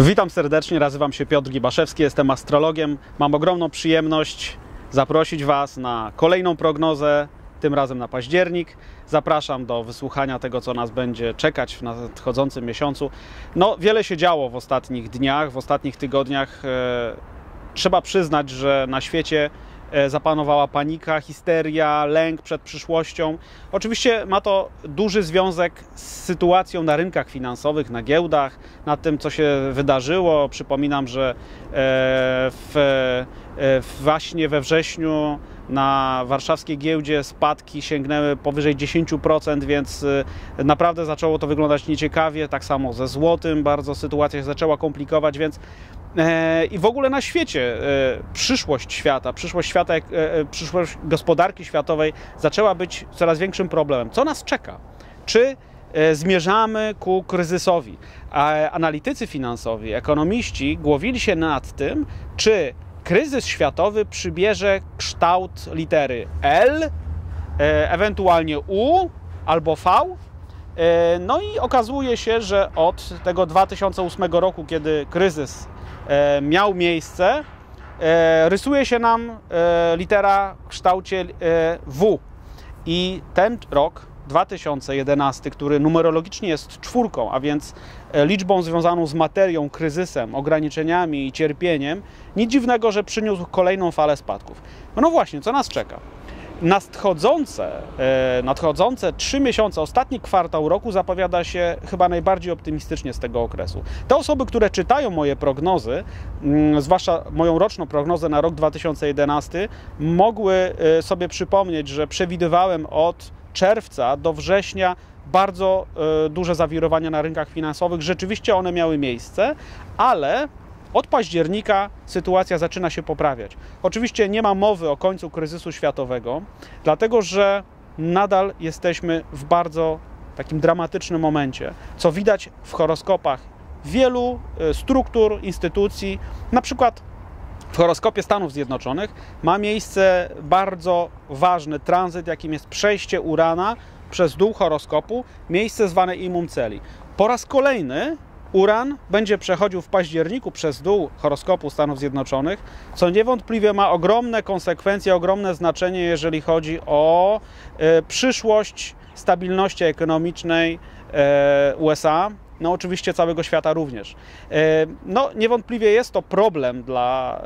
Witam serdecznie, nazywam się Piotr Gibaszewski, jestem astrologiem. Mam ogromną przyjemność zaprosić Was na kolejną prognozę, tym razem na październik. Zapraszam do wysłuchania tego, co nas będzie czekać w nadchodzącym miesiącu. No, wiele się działo w ostatnich dniach, w ostatnich tygodniach. E, trzeba przyznać, że na świecie zapanowała panika, histeria, lęk przed przyszłością. Oczywiście ma to duży związek z sytuacją na rynkach finansowych, na giełdach, nad tym, co się wydarzyło. Przypominam, że e, w, e, właśnie we wrześniu na warszawskiej giełdzie spadki sięgnęły powyżej 10%, więc naprawdę zaczęło to wyglądać nieciekawie. Tak samo ze złotym, bardzo sytuacja się zaczęła komplikować, więc i w ogóle na świecie przyszłość świata, przyszłość świata, przyszłość gospodarki światowej zaczęła być coraz większym problemem. Co nas czeka? Czy zmierzamy ku kryzysowi? Analitycy finansowi, ekonomiści głowili się nad tym, czy kryzys światowy przybierze kształt litery L, ewentualnie U albo V. No i okazuje się, że od tego 2008 roku, kiedy kryzys miał miejsce, rysuje się nam litera w kształcie W. I ten rok, 2011, który numerologicznie jest czwórką, a więc liczbą związaną z materią, kryzysem, ograniczeniami i cierpieniem, nic dziwnego, że przyniósł kolejną falę spadków. No właśnie, co nas czeka? Nadchodzące, nadchodzące trzy miesiące, ostatni kwartał roku zapowiada się chyba najbardziej optymistycznie z tego okresu. Te osoby, które czytają moje prognozy, zwłaszcza moją roczną prognozę na rok 2011, mogły sobie przypomnieć, że przewidywałem od czerwca do września bardzo duże zawirowania na rynkach finansowych. Rzeczywiście one miały miejsce, ale od października sytuacja zaczyna się poprawiać. Oczywiście nie ma mowy o końcu kryzysu światowego, dlatego że nadal jesteśmy w bardzo takim dramatycznym momencie, co widać w horoskopach wielu struktur, instytucji, na przykład w horoskopie Stanów Zjednoczonych ma miejsce bardzo ważny tranzyt, jakim jest przejście Urana przez dół horoskopu, miejsce zwane Imum Celi. Po raz kolejny Uran będzie przechodził w październiku przez dół horoskopu Stanów Zjednoczonych, co niewątpliwie ma ogromne konsekwencje, ogromne znaczenie, jeżeli chodzi o e, przyszłość stabilności ekonomicznej e, USA, no oczywiście całego świata również. No niewątpliwie jest to problem dla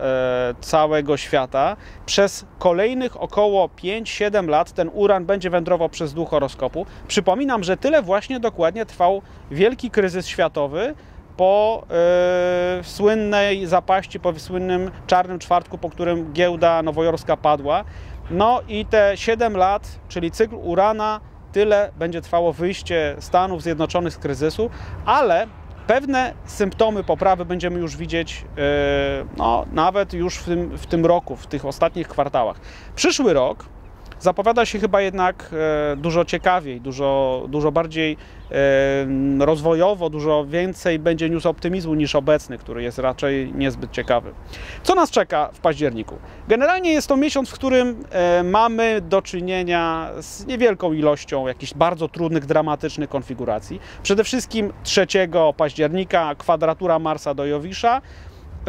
całego świata. Przez kolejnych około 5-7 lat ten uran będzie wędrował przez dół horoskopu. Przypominam, że tyle właśnie dokładnie trwał wielki kryzys światowy po e, słynnej zapaści, po słynnym czarnym czwartku, po którym giełda nowojorska padła. No i te 7 lat, czyli cykl Urana, tyle będzie trwało wyjście Stanów Zjednoczonych z kryzysu, ale pewne symptomy poprawy będziemy już widzieć no, nawet już w tym, w tym roku, w tych ostatnich kwartałach. Przyszły rok zapowiada się chyba jednak dużo ciekawiej, dużo, dużo bardziej rozwojowo, dużo więcej będzie niósł optymizmu niż obecny, który jest raczej niezbyt ciekawy. Co nas czeka w październiku? Generalnie jest to miesiąc, w którym mamy do czynienia z niewielką ilością jakichś bardzo trudnych, dramatycznych konfiguracji. Przede wszystkim 3 października kwadratura Marsa do Jowisza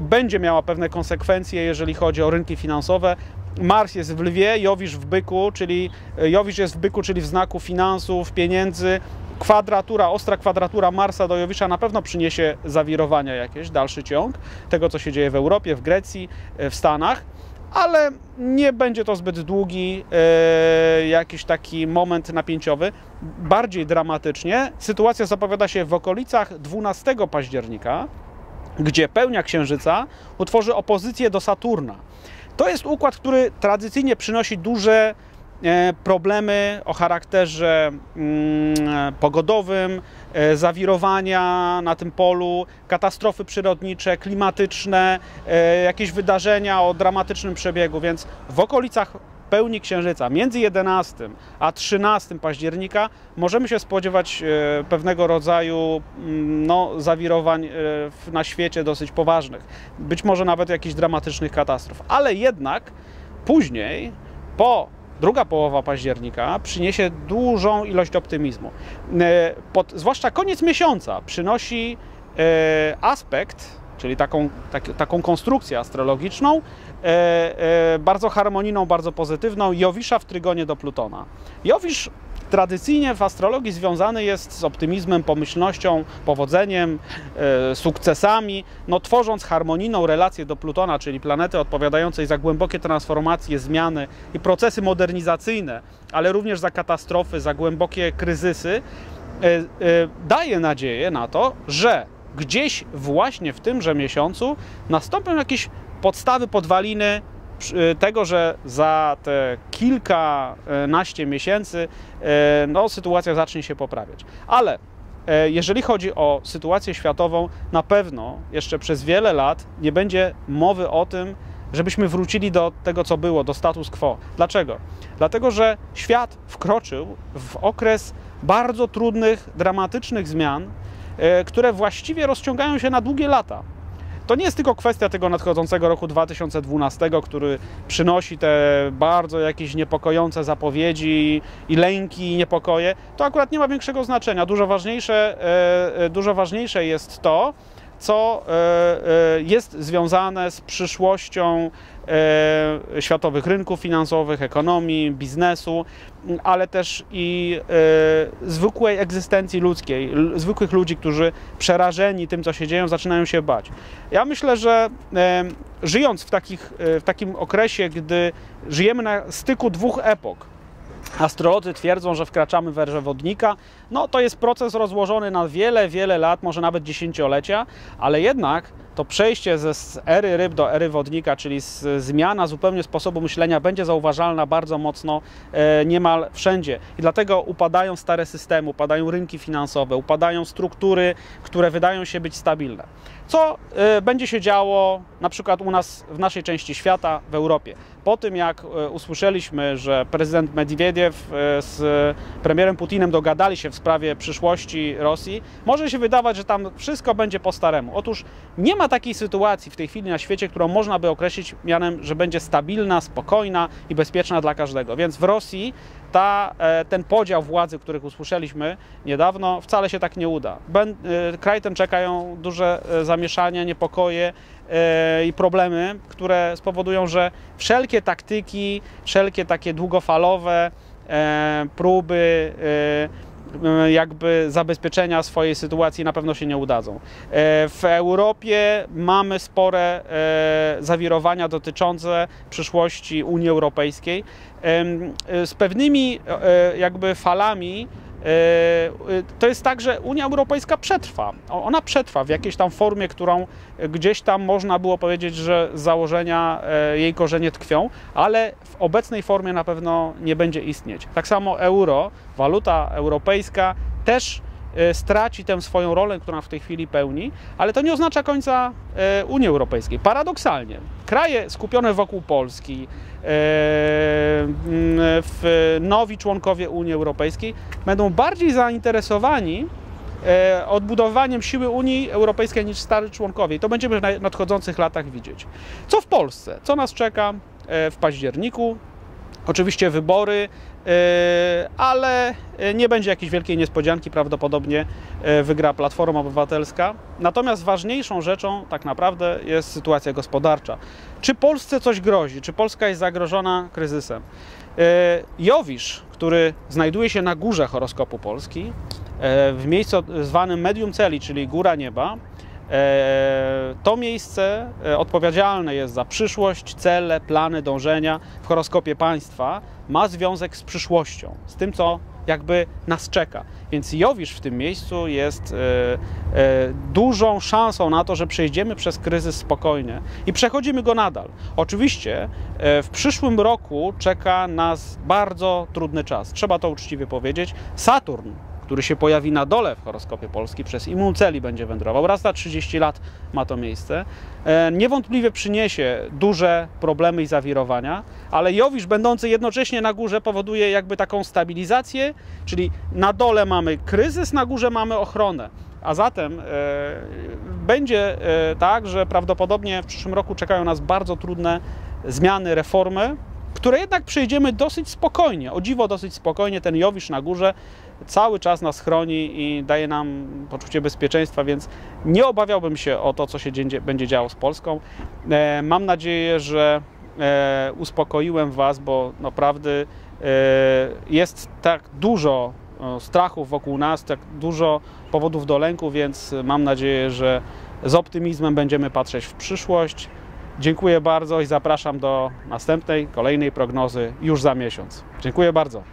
będzie miała pewne konsekwencje, jeżeli chodzi o rynki finansowe. Mars jest w lwie, Jowisz w byku, czyli Jowisz jest w byku, czyli w znaku finansów, pieniędzy. Kwadratura, ostra kwadratura Marsa do Jowisza na pewno przyniesie zawirowania jakieś, dalszy ciąg tego, co się dzieje w Europie, w Grecji, w Stanach ale nie będzie to zbyt długi e, jakiś taki moment napięciowy. Bardziej dramatycznie sytuacja zapowiada się w okolicach 12 października, gdzie pełnia Księżyca utworzy opozycję do Saturna. To jest układ, który tradycyjnie przynosi duże problemy o charakterze mm, pogodowym, zawirowania na tym polu, katastrofy przyrodnicze, klimatyczne, jakieś wydarzenia o dramatycznym przebiegu, więc w okolicach pełni księżyca między 11 a 13 października możemy się spodziewać pewnego rodzaju mm, no, zawirowań na świecie dosyć poważnych, być może nawet jakichś dramatycznych katastrof, ale jednak później po druga połowa października przyniesie dużą ilość optymizmu. Pod, zwłaszcza koniec miesiąca przynosi aspekt, czyli taką, tak, taką konstrukcję astrologiczną, bardzo harmonijną, bardzo pozytywną, Jowisza w trygonie do Plutona. Jowisz tradycyjnie w astrologii związany jest z optymizmem, pomyślnością, powodzeniem, e, sukcesami, no, tworząc harmonijną relację do Plutona, czyli planety odpowiadającej za głębokie transformacje, zmiany i procesy modernizacyjne, ale również za katastrofy, za głębokie kryzysy, e, e, daje nadzieję na to, że gdzieś właśnie w tymże miesiącu nastąpią jakieś podstawy, podwaliny Y, tego, że za te kilkanaście miesięcy y, no, sytuacja zacznie się poprawiać. Ale e, jeżeli chodzi o sytuację światową, na pewno jeszcze przez wiele lat nie będzie mowy o tym, żebyśmy wrócili do tego, co było, do status quo. Dlaczego? Dlatego, że świat wkroczył w okres bardzo trudnych, dramatycznych zmian, e, które właściwie rozciągają się na długie lata. To nie jest tylko kwestia tego nadchodzącego roku 2012, który przynosi te bardzo jakieś niepokojące zapowiedzi i lęki i niepokoje. To akurat nie ma większego znaczenia. Dużo ważniejsze, e, e, dużo ważniejsze jest to, co e, jest związane z przyszłością E, światowych rynków finansowych, ekonomii, biznesu, ale też i e, zwykłej egzystencji ludzkiej, zwykłych ludzi, którzy przerażeni tym, co się dzieje, zaczynają się bać. Ja myślę, że e, żyjąc w, takich, w takim okresie, gdy żyjemy na styku dwóch epok, Astrolodzy twierdzą, że wkraczamy w erę wodnika. No to jest proces rozłożony na wiele, wiele lat, może nawet dziesięciolecia, ale jednak to przejście ze ery ryb do ery wodnika, czyli zmiana zupełnie sposobu myślenia będzie zauważalna bardzo mocno e, niemal wszędzie. I dlatego upadają stare systemy, upadają rynki finansowe, upadają struktury, które wydają się być stabilne. Co e, będzie się działo na przykład u nas w naszej części świata, w Europie? Po tym jak e, usłyszeliśmy, że prezydent Medwiediew z premierem Putinem dogadali się w sprawie przyszłości Rosji, może się wydawać, że tam wszystko będzie po staremu. Otóż nie ma takiej sytuacji w tej chwili na świecie, którą można by określić mianem, że będzie stabilna, spokojna i bezpieczna dla każdego. Więc w Rosji ta, e, ten podział władzy, których usłyszeliśmy niedawno, wcale się tak nie uda. E, kraj ten czekają duże e, zamieszania, niepokoje i problemy, które spowodują, że wszelkie taktyki, wszelkie takie długofalowe próby E, jakby zabezpieczenia swojej sytuacji na pewno się nie udadzą. E, w Europie mamy spore e, zawirowania dotyczące przyszłości Unii Europejskiej z pewnymi jakby falami E, to jest tak, że Unia Europejska przetrwa. Ona przetrwa w jakiejś tam formie, którą gdzieś tam można było powiedzieć, że z założenia e, jej korzenie tkwią, ale w obecnej formie na pewno nie będzie istnieć. Tak samo euro, waluta europejska też e, straci tę swoją rolę, którą w tej chwili pełni, ale to nie oznacza końca Unii Europejskiej. Paradoksalnie, kraje skupione wokół Polski, w nowi członkowie Unii Europejskiej będą bardziej zainteresowani e, odbudowaniem siły Unii Europejskiej niż stary członkowie. I to będziemy w nadchodzących latach widzieć. Co w Polsce? Co nas czeka e, w październiku? Oczywiście wybory, e, ale nie będzie jakiejś wielkiej niespodzianki. Prawdopodobnie wygra Platforma Obywatelska. Natomiast ważniejszą rzeczą tak naprawdę jest sytuacja gospodarcza. Czy Polsce coś grozi? Czy Polska jest zagrożona kryzysem? Jowisz, który znajduje się na górze horoskopu Polski, w miejscu zwanym medium celi, czyli góra nieba, E, to miejsce e, odpowiedzialne jest za przyszłość, cele, plany, dążenia w horoskopie państwa, ma związek z przyszłością, z tym, co jakby nas czeka. Więc Jowisz w tym miejscu jest e, dużą szansą na to, że przejdziemy przez kryzys spokojnie i przechodzimy go nadal. Oczywiście w przyszłym roku czeka nas bardzo trudny czas, trzeba to uczciwie powiedzieć. Saturn który się pojawi na dole w horoskopie Polski, przez imum celi będzie wędrował. Raz na 30 lat ma to miejsce. E, niewątpliwie przyniesie duże problemy i zawirowania, ale Jowisz będący jednocześnie na górze powoduje jakby taką stabilizację, czyli na dole mamy kryzys, na górze mamy ochronę. A zatem e, będzie e, tak, że prawdopodobnie w przyszłym roku czekają nas bardzo trudne zmiany, reformy, które jednak przejdziemy dosyć spokojnie. O dziwo dosyć spokojnie. Ten Jowisz na górze cały czas nas chroni i daje nam poczucie bezpieczeństwa, więc nie obawiałbym się o to, co się będzie działo z Polską. E, mam nadzieję, że e, uspokoiłem Was, bo naprawdę e, jest tak dużo strachów wokół nas, tak dużo powodów do lęku, więc mam nadzieję, że z optymizmem będziemy patrzeć w przyszłość. Dziękuję bardzo i zapraszam do następnej, kolejnej prognozy już za miesiąc. Dziękuję bardzo.